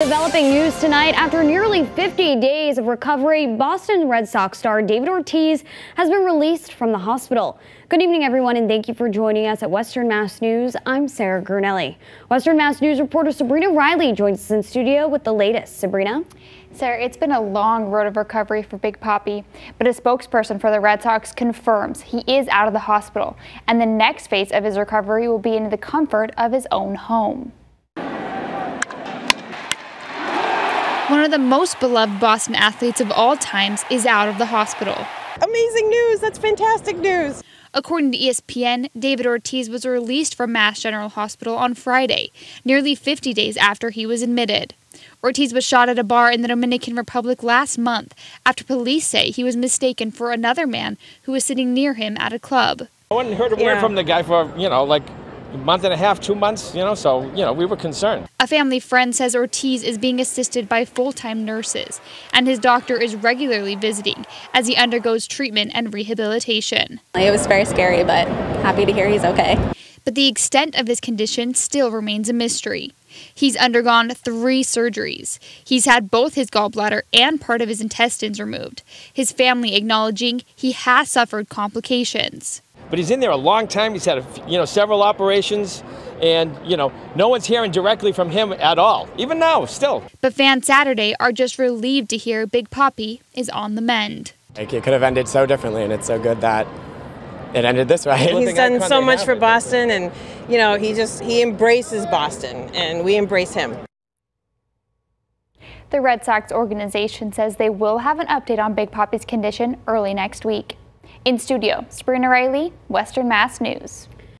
Developing news tonight after nearly 50 days of recovery, Boston Red Sox star David Ortiz has been released from the hospital. Good evening, everyone, and thank you for joining us at Western Mass News. I'm Sarah Gurnelli. Western Mass News reporter Sabrina Riley joins us in studio with the latest. Sabrina? Sarah, it's been a long road of recovery for Big Papi, but a spokesperson for the Red Sox confirms he is out of the hospital, and the next phase of his recovery will be in the comfort of his own home. One of the most beloved Boston athletes of all times is out of the hospital. Amazing news! That's fantastic news! According to ESPN, David Ortiz was released from Mass General Hospital on Friday, nearly 50 days after he was admitted. Ortiz was shot at a bar in the Dominican Republic last month after police say he was mistaken for another man who was sitting near him at a club. I hadn't heard a word yeah. from the guy for, you know, like month and a half, two months, you know, so, you know, we were concerned. A family friend says Ortiz is being assisted by full time nurses, and his doctor is regularly visiting as he undergoes treatment and rehabilitation. It was very scary, but happy to hear he's okay. But the extent of his condition still remains a mystery. He's undergone three surgeries. He's had both his gallbladder and part of his intestines removed, his family acknowledging he has suffered complications but he's in there a long time. He's had, a, you know, several operations, and you know, no one's hearing directly from him at all, even now, still. But fans Saturday are just relieved to hear Big Papi is on the mend. Like it could have ended so differently, and it's so good that it ended this way. He's done so much for Boston, and you know, he just he embraces Boston, and we embrace him. The Red Sox organization says they will have an update on Big Papi's condition early next week. In studio, Sabrina Riley, Western Mass News.